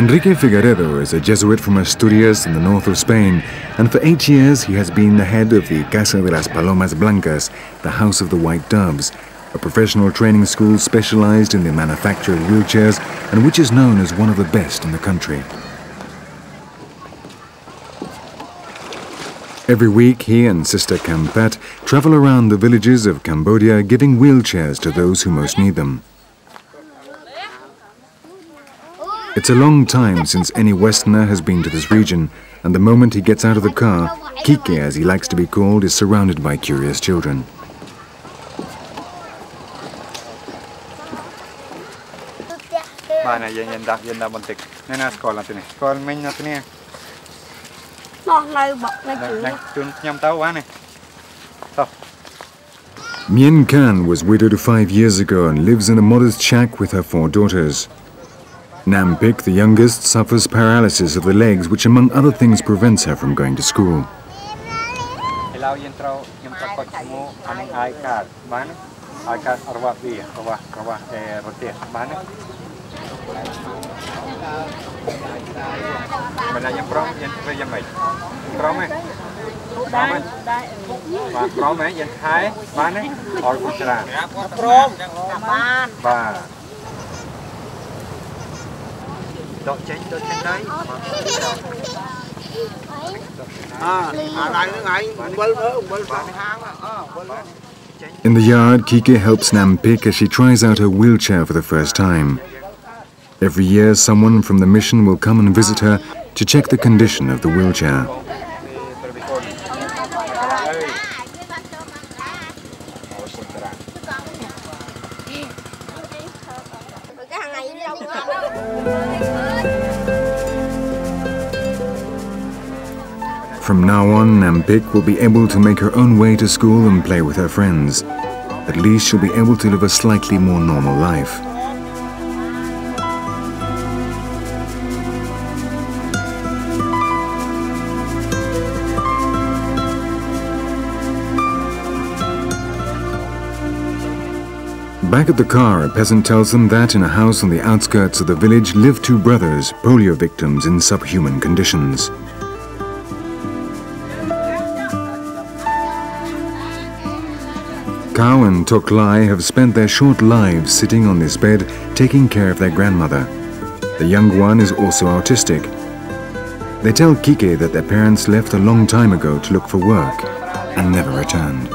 Enrique Figaredo is a Jesuit from Asturias in the north of Spain, and for eight years he has been the head of the Casa de las Palomas Blancas, the House of the White Doves, a professional training school specialized in the manufacture of wheelchairs and which is known as one of the best in the country. Every week, he and Sister Kampat travel around the villages of Cambodia giving wheelchairs to those who most need them. It's a long time since any Westerner has been to this region, and the moment he gets out of the car, Kike, as he likes to be called, is surrounded by curious children. Mien Khan was widowed five years ago and lives in a modest shack with her four daughters. Nampik, the youngest, suffers paralysis of the legs, which among other things prevents her from going to school. In the yard, Kike helps Nampik as she tries out her wheelchair for the first time. Every year, someone from the mission will come and visit her to check the condition of the wheelchair. On, Nampik will be able to make her own way to school and play with her friends. At least she'll be able to live a slightly more normal life. Back at the car, a peasant tells them that in a house on the outskirts of the village live two brothers, polio victims in subhuman conditions. Kao and Toklai have spent their short lives sitting on this bed taking care of their grandmother. The young one is also autistic. They tell Kike that their parents left a long time ago to look for work and never returned.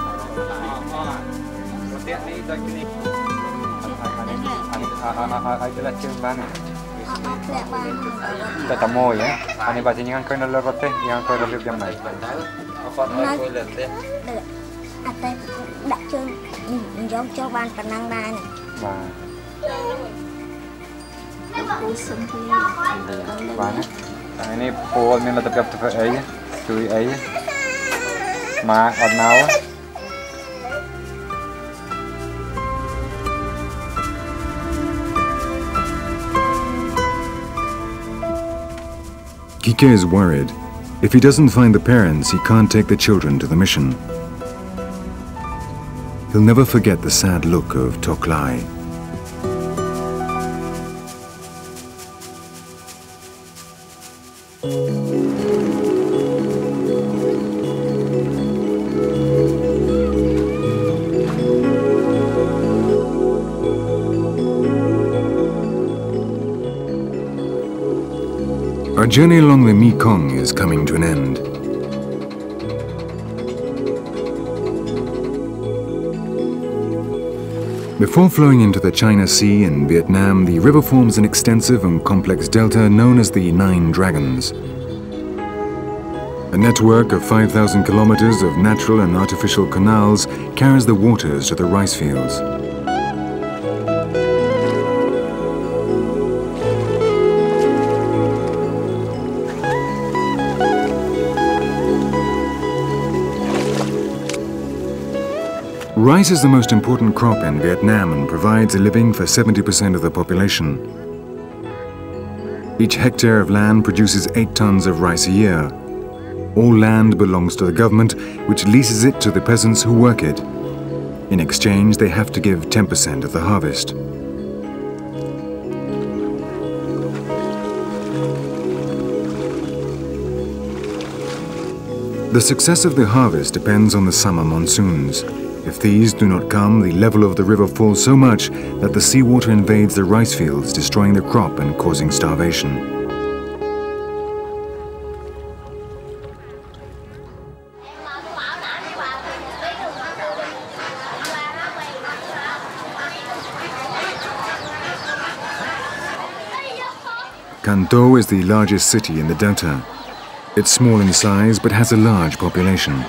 Kike is worried. If he doesn't find the parents, he can't take the children to the mission. He'll never forget the sad look of Toklai. Our journey along the Mekong is coming to an end. Before flowing into the China Sea in Vietnam, the river forms an extensive and complex delta known as the Nine Dragons. A network of 5,000 kilometers of natural and artificial canals carries the waters to the rice fields. Rice is the most important crop in Vietnam and provides a living for 70% of the population. Each hectare of land produces 8 tons of rice a year. All land belongs to the government, which leases it to the peasants who work it. In exchange, they have to give 10% of the harvest. The success of the harvest depends on the summer monsoons. If these do not come, the level of the river falls so much that the seawater invades the rice fields, destroying the crop and causing starvation. Can Tho is the largest city in the delta. It's small in size but has a large population.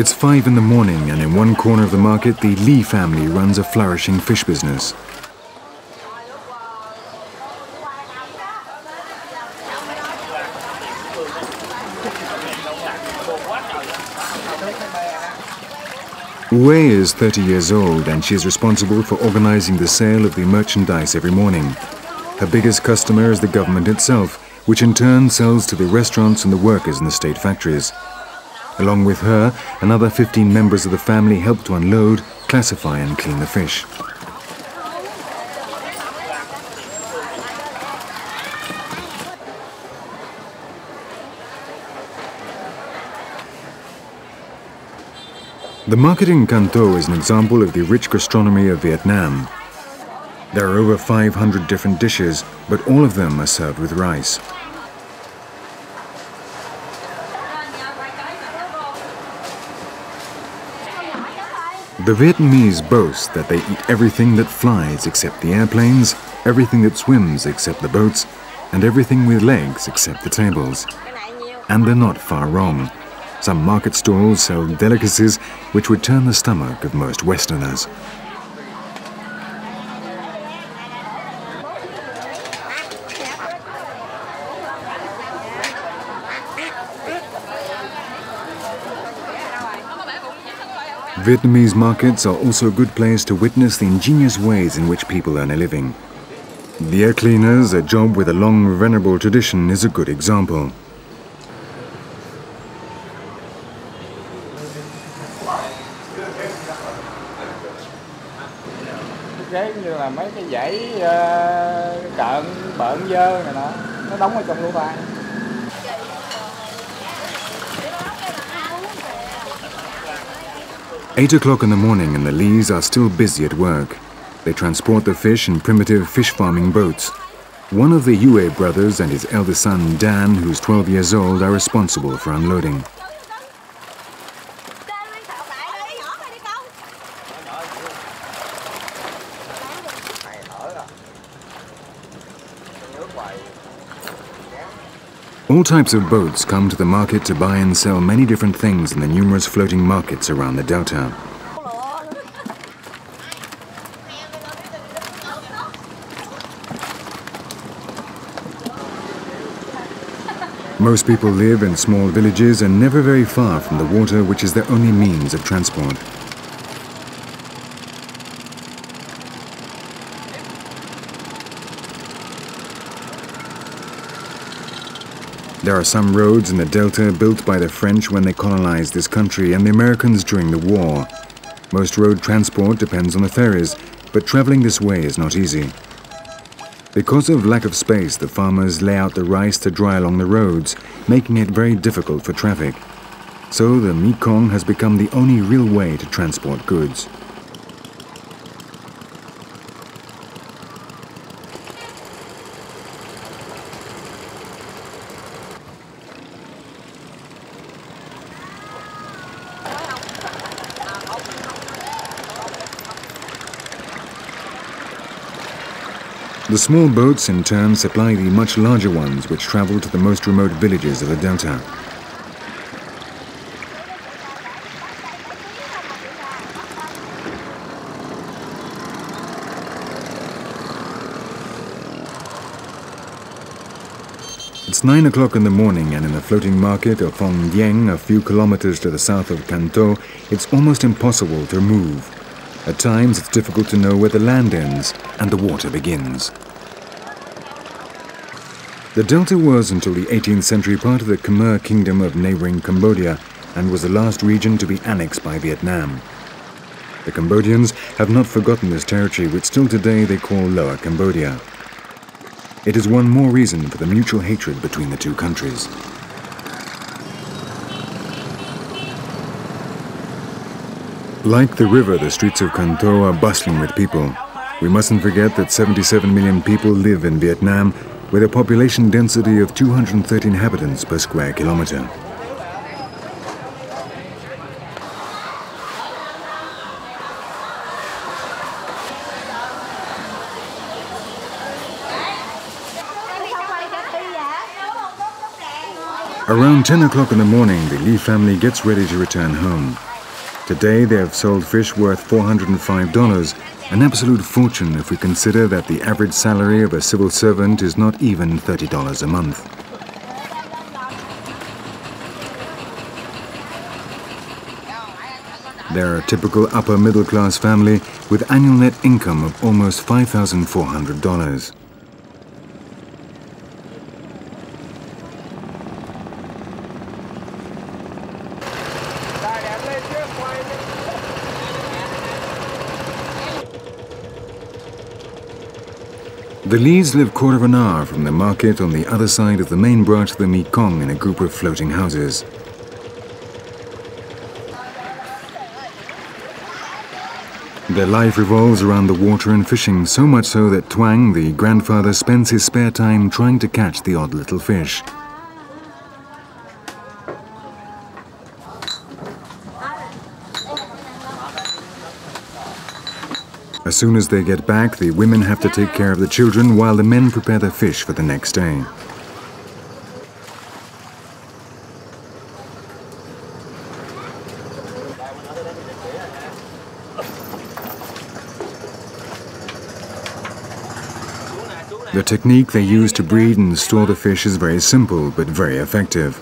It's five in the morning and in one corner of the market the Lee family runs a flourishing fish business. Wei is 30 years old and she is responsible for organizing the sale of the merchandise every morning. Her biggest customer is the government itself, which in turn sells to the restaurants and the workers in the state factories. Along with her, another 15 members of the family help to unload, classify and clean the fish. The market in Can Tho is an example of the rich gastronomy of Vietnam. There are over 500 different dishes, but all of them are served with rice. The Vietnamese boast that they eat everything that flies except the airplanes, everything that swims except the boats, and everything with legs except the tables. And they're not far wrong. Some market stalls sell delicacies which would turn the stomach of most Westerners. Vietnamese markets are also a good place to witness the ingenious ways in which people earn a living. The air cleaners, a job with a long venerable tradition, is a good example. như là mấy cái dãy uh, cợn bợn dơ này nọ nó đóng ở trong lỗ tai Eight o'clock in the morning and the Lees are still busy at work. They transport the fish in primitive fish farming boats. One of the Yue brothers and his eldest son Dan, who's 12 years old, are responsible for unloading. All types of boats come to the market to buy and sell many different things in the numerous floating markets around the delta. Most people live in small villages and never very far from the water which is their only means of transport. There are some roads in the delta built by the French when they colonized this country and the Americans during the war. Most road transport depends on the ferries, but traveling this way is not easy. Because of lack of space, the farmers lay out the rice to dry along the roads, making it very difficult for traffic. So the Mekong has become the only real way to transport goods. The small boats in turn supply the much larger ones which travel to the most remote villages of the delta. It's 9 o'clock in the morning and in the floating market of Phong Dien, a few kilometers to the south of Can Tho, it's almost impossible to move. At times, it's difficult to know where the land ends and the water begins. The delta was, until the 18th century, part of the Khmer kingdom of neighboring Cambodia and was the last region to be annexed by Vietnam. The Cambodians have not forgotten this territory which still today they call Lower Cambodia. It is one more reason for the mutual hatred between the two countries. Like the river, the streets of Can Tho are bustling with people. We mustn't forget that 77 million people live in Vietnam with a population density of 230 inhabitants per square kilometer. Around 10 o'clock in the morning, the Lee family gets ready to return home. Today they have sold fish worth $405, an absolute fortune if we consider that the average salary of a civil servant is not even $30 a month. They're a typical upper middle class family with annual net income of almost $5,400. The Lees live quarter of an hour from the market on the other side of the main branch of the Mekong in a group of floating houses. Their life revolves around the water and fishing, so much so that Twang, the grandfather, spends his spare time trying to catch the odd little fish. Soon as they get back, the women have to take care of the children while the men prepare the fish for the next day. The technique they use to breed and store the fish is very simple but very effective.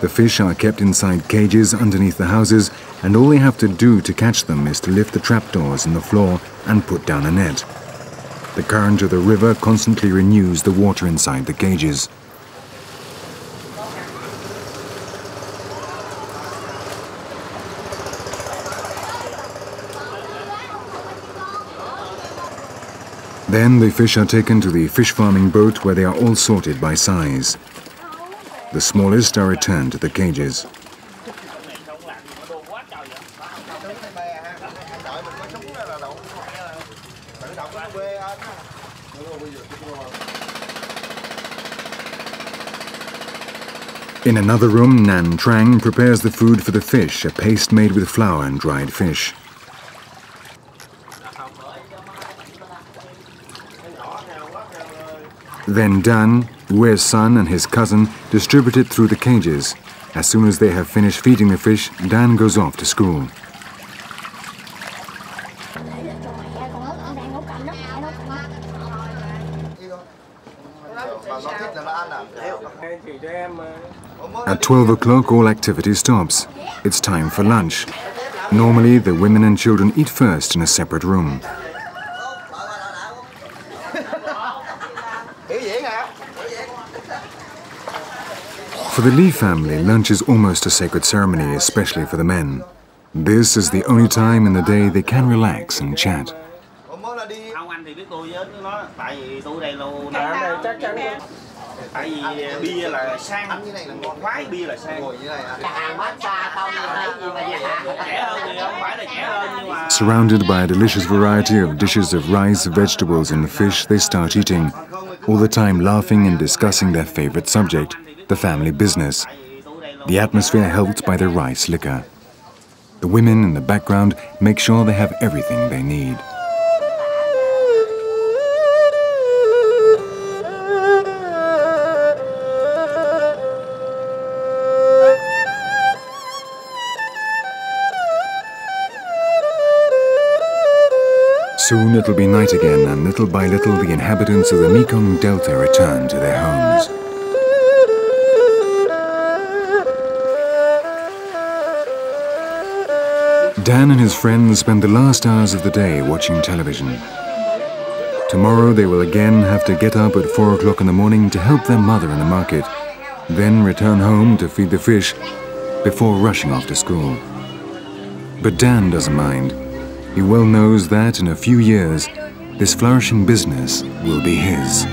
The fish are kept inside cages underneath the houses, and all they have to do to catch them is to lift the trapdoors in the floor and put down a net. The current of the river constantly renews the water inside the cages. Then the fish are taken to the fish farming boat where they are all sorted by size. The smallest are returned to the cages. In another room, Nan Trang prepares the food for the fish, a paste made with flour and dried fish. Then Dan, Wei's son and his cousin distribute it through the cages. As soon as they have finished feeding the fish, Dan goes off to school. At 12 o'clock, all activity stops. It's time for lunch. Normally, the women and children eat first in a separate room. For the Lee family, lunch is almost a sacred ceremony, especially for the men. This is the only time in the day they can relax and chat. Surrounded by a delicious variety of dishes of rice, vegetables and fish, they start eating, all the time laughing and discussing their favorite subject, the family business. The atmosphere helped by the rice liquor. The women in the background make sure they have everything they need. Soon it'll be night again, and little by little the inhabitants of the Mekong Delta return to their homes. Dan and his friends spend the last hours of the day watching television. Tomorrow they will again have to get up at 4 o'clock in the morning to help their mother in the market, then return home to feed the fish before rushing off to school. But Dan doesn't mind. He well knows that in a few years, this flourishing business will be his.